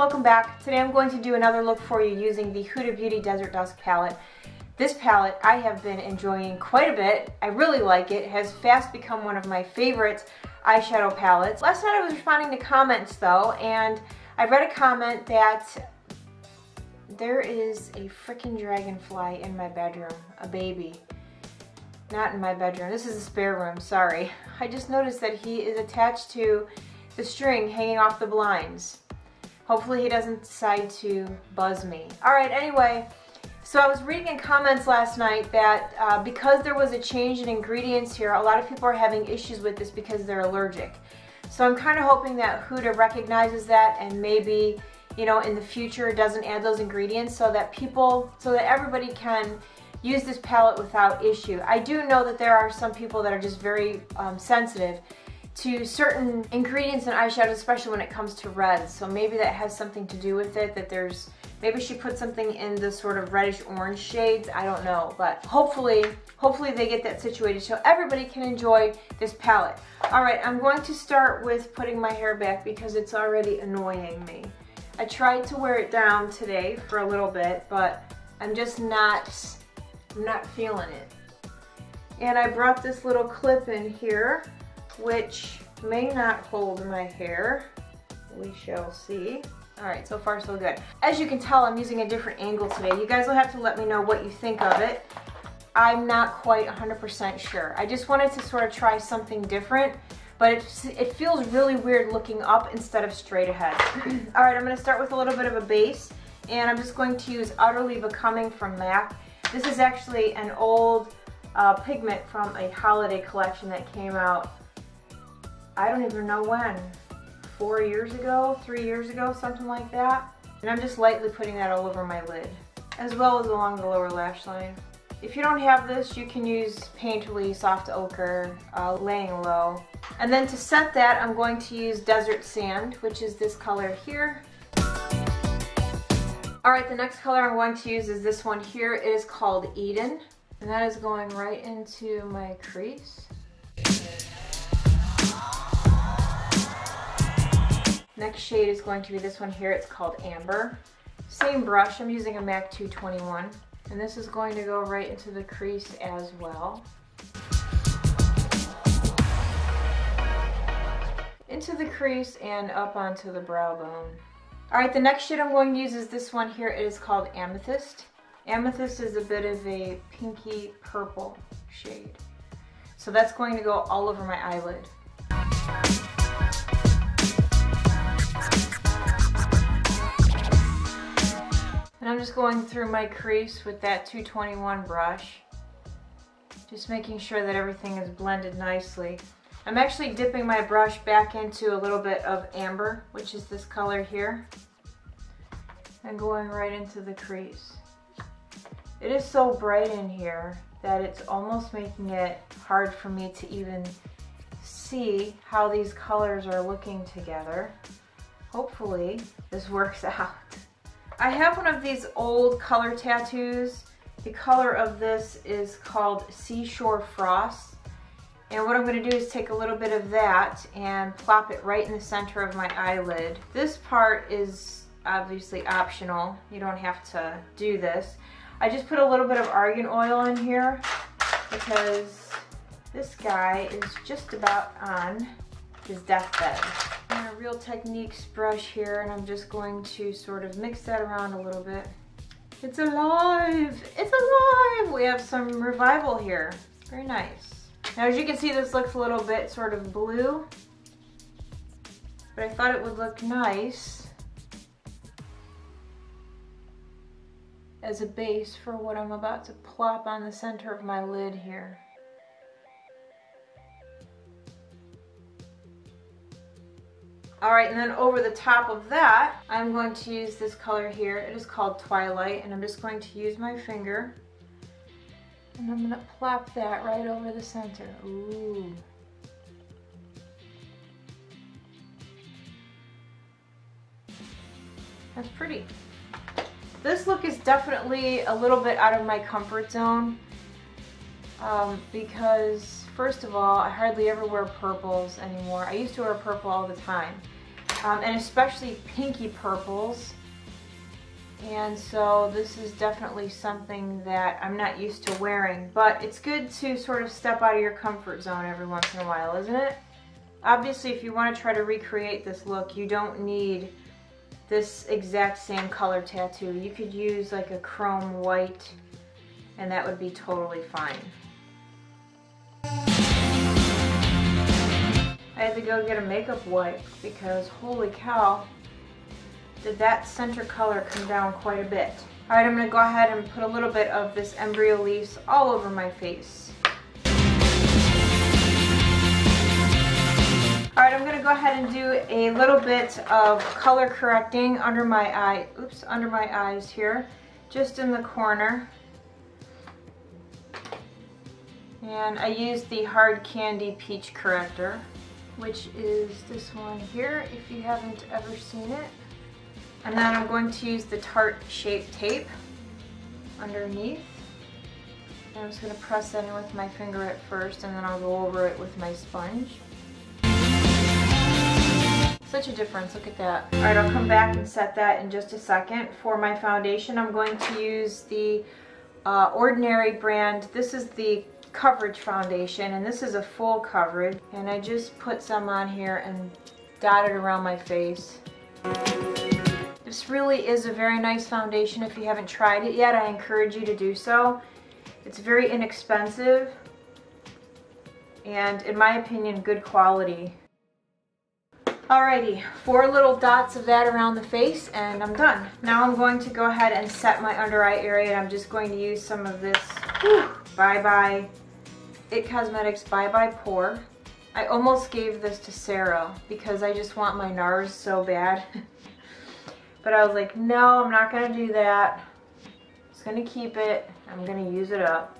welcome back. Today I'm going to do another look for you using the Huda Beauty Desert Dusk palette. This palette I have been enjoying quite a bit. I really like it. It has fast become one of my favorite eyeshadow palettes. Last night I was responding to comments though, and I read a comment that there is a freaking dragonfly in my bedroom, a baby. Not in my bedroom, this is a spare room, sorry. I just noticed that he is attached to the string hanging off the blinds. Hopefully he doesn't decide to buzz me. All right, anyway, so I was reading in comments last night that uh, because there was a change in ingredients here, a lot of people are having issues with this because they're allergic. So I'm kind of hoping that Huda recognizes that and maybe, you know, in the future doesn't add those ingredients so that people, so that everybody can use this palette without issue. I do know that there are some people that are just very um, sensitive to certain ingredients in eyeshadows, especially when it comes to reds. So maybe that has something to do with it, that there's, maybe she put something in the sort of reddish orange shades, I don't know. But hopefully, hopefully they get that situated so everybody can enjoy this palette. All right, I'm going to start with putting my hair back because it's already annoying me. I tried to wear it down today for a little bit, but I'm just not, I'm not feeling it. And I brought this little clip in here which may not hold my hair. We shall see. All right, so far so good. As you can tell, I'm using a different angle today. You guys will have to let me know what you think of it. I'm not quite 100% sure. I just wanted to sort of try something different, but it, it feels really weird looking up instead of straight ahead. All right, I'm gonna start with a little bit of a base, and I'm just going to use Utterly Becoming from MAC. This is actually an old uh, pigment from a holiday collection that came out I don't even know when, four years ago, three years ago, something like that. And I'm just lightly putting that all over my lid, as well as along the lower lash line. If you don't have this, you can use Painterly Soft Ochre, uh, laying low. And then to set that, I'm going to use Desert Sand, which is this color here. All right, the next color I'm going to use is this one here. It is called Eden, and that is going right into my crease. Shade is going to be this one here. It's called Amber. Same brush. I'm using a MAC 221. And this is going to go right into the crease as well. Into the crease and up onto the brow bone. Alright, the next shade I'm going to use is this one here. It is called Amethyst. Amethyst is a bit of a pinky purple shade. So that's going to go all over my eyelid. And I'm just going through my crease with that 221 brush. Just making sure that everything is blended nicely. I'm actually dipping my brush back into a little bit of amber, which is this color here, and going right into the crease. It is so bright in here that it's almost making it hard for me to even see how these colors are looking together. Hopefully this works out. I have one of these old color tattoos. The color of this is called Seashore Frost. And what I'm going to do is take a little bit of that and plop it right in the center of my eyelid. This part is obviously optional. You don't have to do this. I just put a little bit of argan oil in here because this guy is just about on his deathbed Real Techniques brush here and I'm just going to sort of mix that around a little bit. It's alive! It's alive! We have some revival here. Very nice. Now as you can see this looks a little bit sort of blue, but I thought it would look nice as a base for what I'm about to plop on the center of my lid here. All right, and then over the top of that, I'm going to use this color here. It is called Twilight, and I'm just going to use my finger, and I'm gonna plop that right over the center. Ooh. That's pretty. This look is definitely a little bit out of my comfort zone um, because first of all, I hardly ever wear purples anymore. I used to wear purple all the time. um, and especially pinky purples. And so this is definitely something that I'm not used to wearing, but it's good to sort of step out of your comfort zone every once in a while, isn't it? Obviously, if you want to try to recreate this look, you don't need this exact same color tattoo. You could use like a chrome white and that would be totally fine. To go get a makeup wipe because holy cow, did that center color come down quite a bit. All right, I'm gonna go ahead and put a little bit of this Embryolisse all over my face. All right, I'm gonna go ahead and do a little bit of color correcting under my eye, oops, under my eyes here, just in the corner. And I use the Hard Candy Peach Corrector, which is this one here, if you haven't ever seen it. And then I'm going to use the Tarte Shape Tape underneath. And I'm just going to press that in with my finger at first, and then I'll go over it with my sponge. Such a difference, look at that. All right, I'll come back and set that in just a second. For my foundation, I'm going to use the uh, Ordinary brand. This is the coverage foundation and this is a full coverage and I just put some on here and dot it around my face. This really is a very nice foundation. If you haven't tried it yet, I encourage you to do so. It's very inexpensive and in my opinion, good quality. Alrighty, four little dots of that around the face and I'm done. Now I'm going to go ahead and set my under eye area and I'm just going to use some of this Bye Bye It Cosmetics Bye Bye Pore. I almost gave this to Sarah because I just want my NARS so bad. but I was like, no, I'm not going to do that. I'm just going to keep it. I'm going to use it up.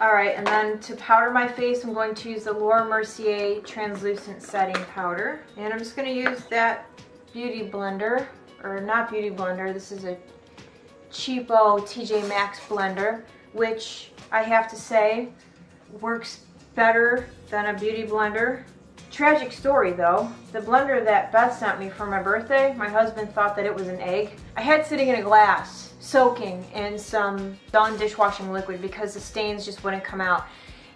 Alright, and then to powder my face, I'm going to use the Laura Mercier Translucent Setting Powder. And I'm just going to use that Beauty Blender, or not Beauty Blender, this is a cheapo TJ Maxx blender, which I have to say works better than a Beauty Blender. Tragic story though, the blender that Beth sent me for my birthday, my husband thought that it was an egg. I had sitting in a glass soaking in some Dawn dishwashing liquid because the stains just wouldn't come out.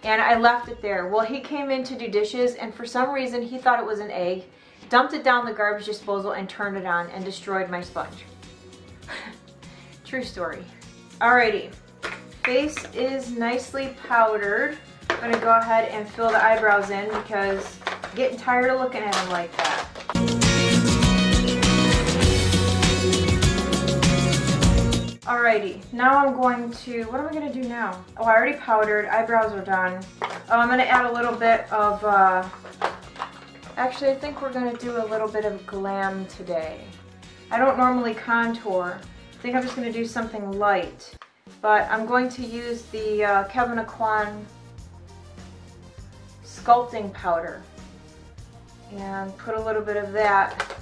And I left it there. Well, he came in to do dishes and for some reason he thought it was an egg, dumped it down the garbage disposal and turned it on and destroyed my sponge. True story. Alrighty, face is nicely powdered. I'm gonna go ahead and fill the eyebrows in because I'm getting tired of looking at them like that. Alrighty, now I'm going to, what am I going to do now? Oh, I already powdered, eyebrows are done. Oh, I'm going to add a little bit of, uh, actually I think we're going to do a little bit of glam today. I don't normally contour. I think I'm just going to do something light. But I'm going to use the uh, Kevyn Aucoin sculpting powder and put a little bit of that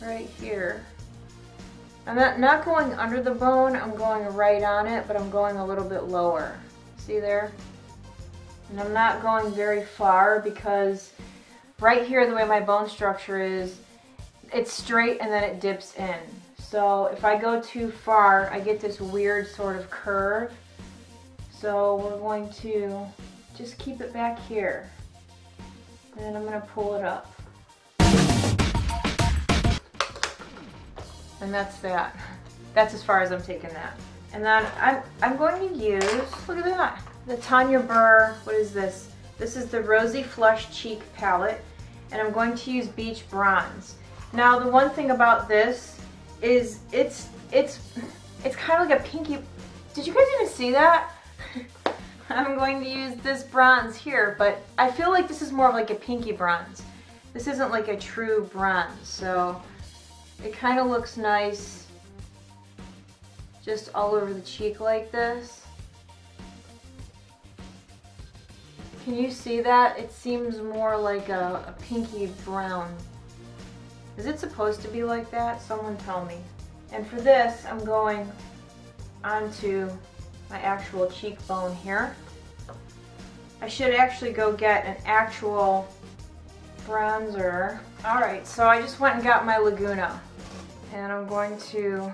right here. I'm not, not going under the bone, I'm going right on it, but I'm going a little bit lower. See there? And I'm not going very far because right here, the way my bone structure is, it's straight and then it dips in. So if I go too far, I get this weird sort of curve. So we're going to just keep it back here. And then I'm gonna pull it up. And that's that. That's as far as I'm taking that. And then I'm, I'm going to use, look at that, the Tanya Burr, what is this? This is the Rosy Flush Cheek Palette, and I'm going to use Beach Bronze. Now the one thing about this is it's, it's, it's kind of like a pinky, did you guys even see that? I'm going to use this bronze here, but I feel like this is more of like a pinky bronze. This isn't like a true bronze, so it kind of looks nice just all over the cheek like this. Can you see that? It seems more like a, a pinky brown. Is it supposed to be like that? Someone tell me. And for this, I'm going onto my actual cheekbone here. I should actually go get an actual bronzer. All right, so I just went and got my Laguna. And I'm going to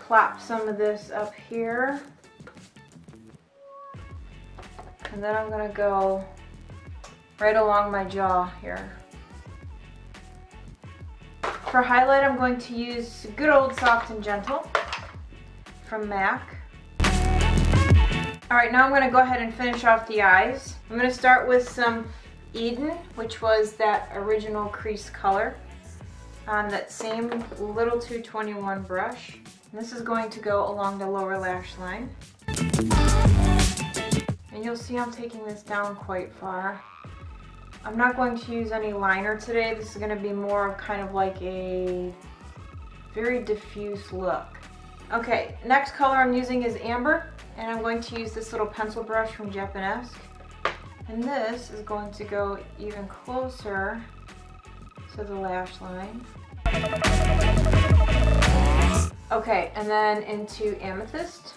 plop some of this up here. And then I'm gonna go right along my jaw here. For highlight, I'm going to use good old Soft and Gentle from MAC. All right, now I'm gonna go ahead and finish off the eyes. I'm gonna start with some Eden, which was that original crease color on that same little 221 brush. And this is going to go along the lower lash line. And you'll see I'm taking this down quite far. I'm not going to use any liner today. This is going to be more of kind of like a very diffuse look. Okay, next color I'm using is Amber, and I'm going to use this little pencil brush from Japanesque. And this is going to go even closer to the lash line. Okay, and then into Amethyst.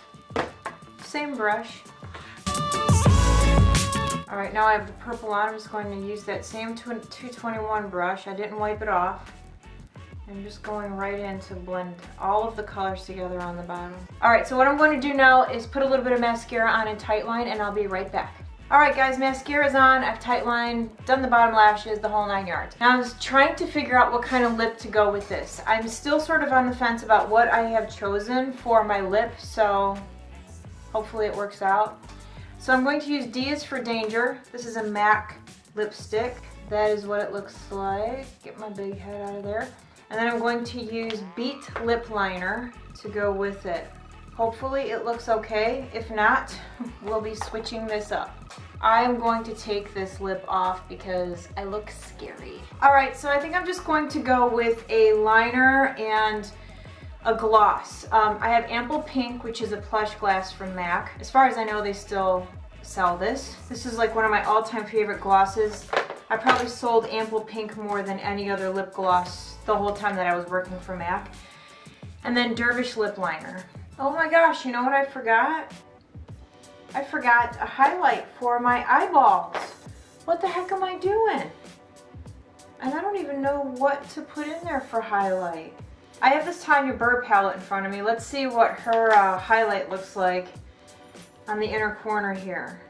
Same brush. All right, now I have the purple on. I'm just going to use that same 221 brush. I didn't wipe it off. I'm just going right in to blend all of the colors together on the bottom. All right, so what I'm going to do now is put a little bit of mascara on in Tightline and I'll be right back. All right guys, mascara's on, I've tightlined, done the bottom lashes, the whole nine yards. Now I was trying to figure out what kind of lip to go with this. I'm still sort of on the fence about what I have chosen for my lip, so hopefully it works out. So I'm going to use D for Danger. This is a MAC lipstick. That is what it looks like. Get my big head out of there. And then I'm going to use Beet Lip Liner to go with it. Hopefully it looks okay. If not, we'll be switching this up. I'm going to take this lip off because I look scary. All right, so I think I'm just going to go with a liner and a gloss. Um, I have Ample Pink, which is a plush glass from MAC. As far as I know, they still sell this. This is like one of my all-time favorite glosses. I probably sold Ample Pink more than any other lip gloss the whole time that I was working for MAC. And then Dervish Lip Liner. Oh my gosh, you know what I forgot? I forgot a highlight for my eyeballs. What the heck am I doing? And I don't even know what to put in there for highlight. I have this Tanya Burr palette in front of me. Let's see what her uh, highlight looks like on the inner corner here.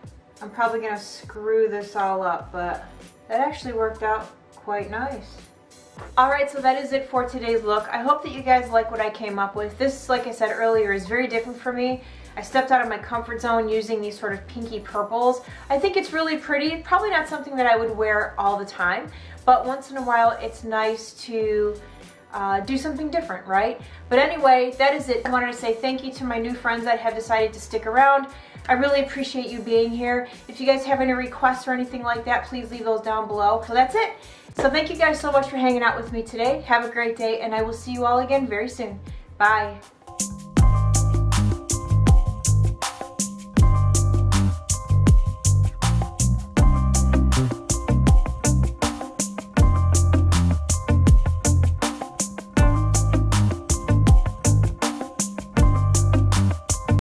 I'm probably gonna screw this all up, but that actually worked out quite nice. Alright, so that is it for today's look. I hope that you guys like what I came up with. This, like I said earlier, is very different for me. I stepped out of my comfort zone using these sort of pinky purples. I think it's really pretty. Probably not something that I would wear all the time, but once in a while it's nice to uh, do something different, right? But anyway, that is it. I wanted to say thank you to my new friends that have decided to stick around. I really appreciate you being here. If you guys have any requests or anything like that, please leave those down below. So that's it. So thank you guys so much for hanging out with me today. Have a great day, and I will see you all again very soon. Bye.